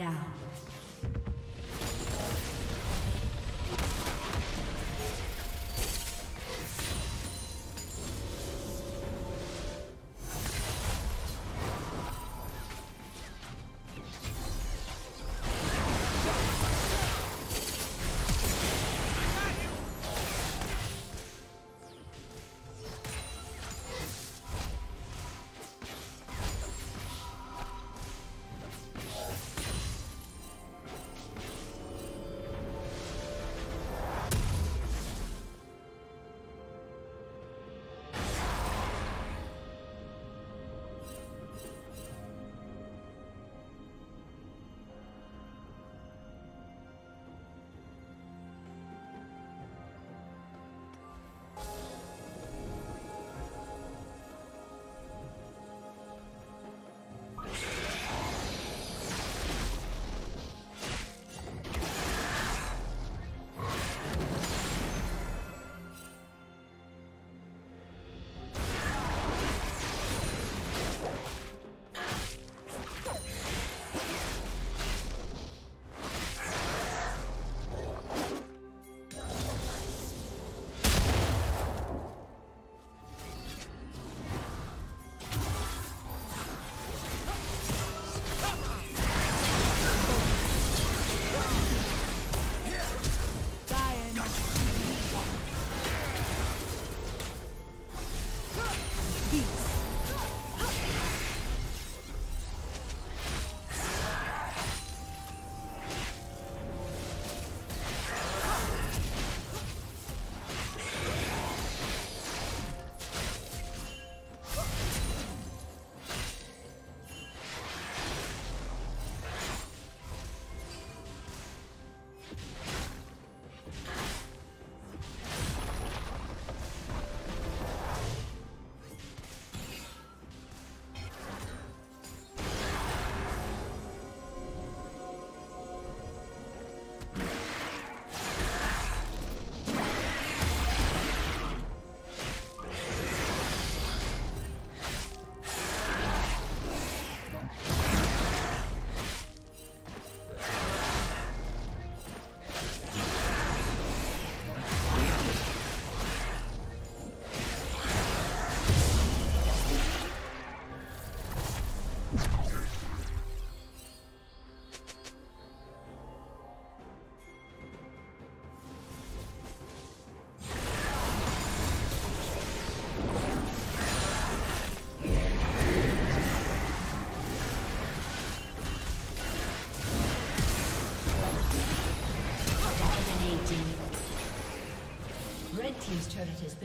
Down.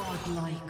Godlike.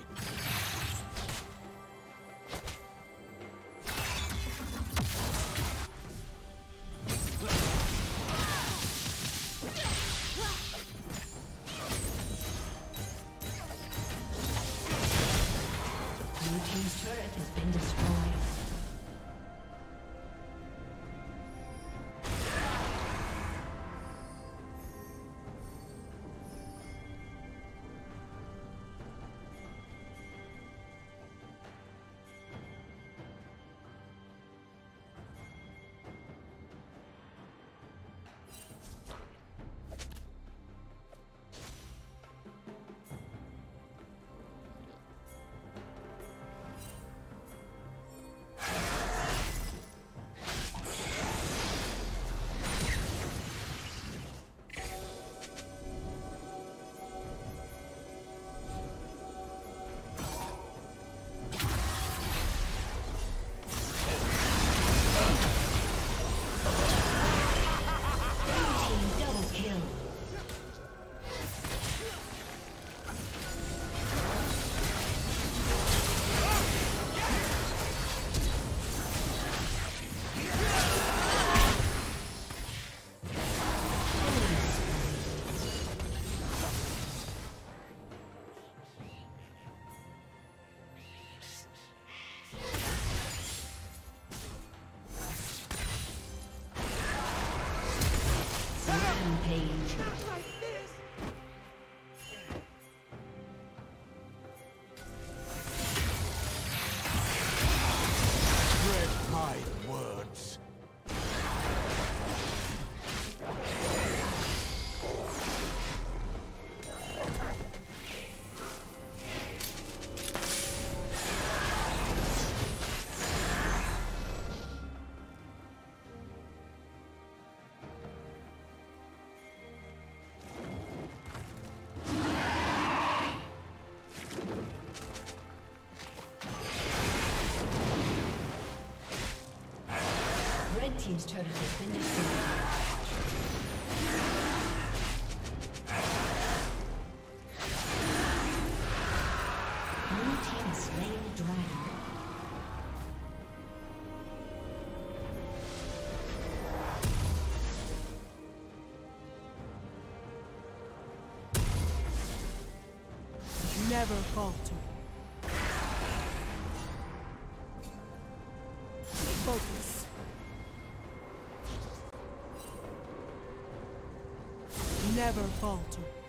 great. Team's turret has been destroyed. Never falter. Never falter.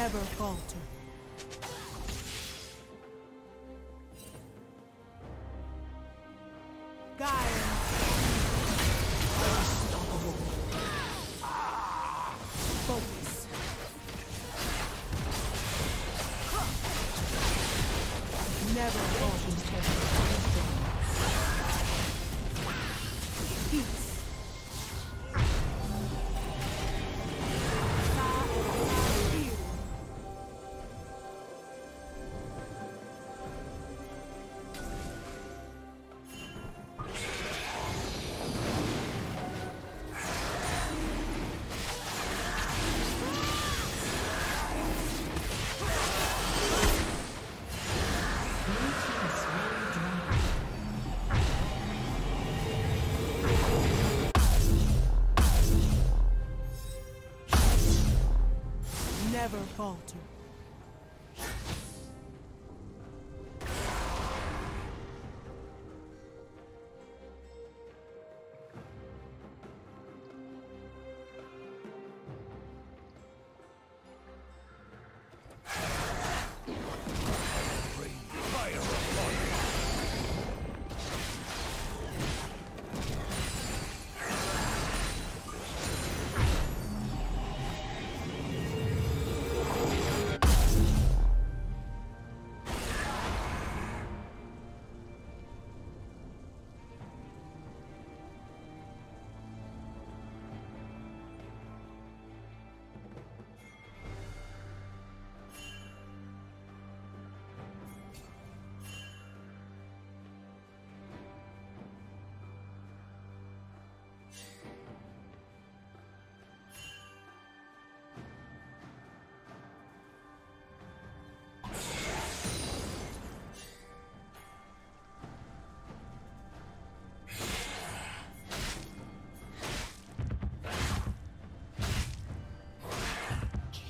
never falter. never falter.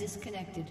Disconnected.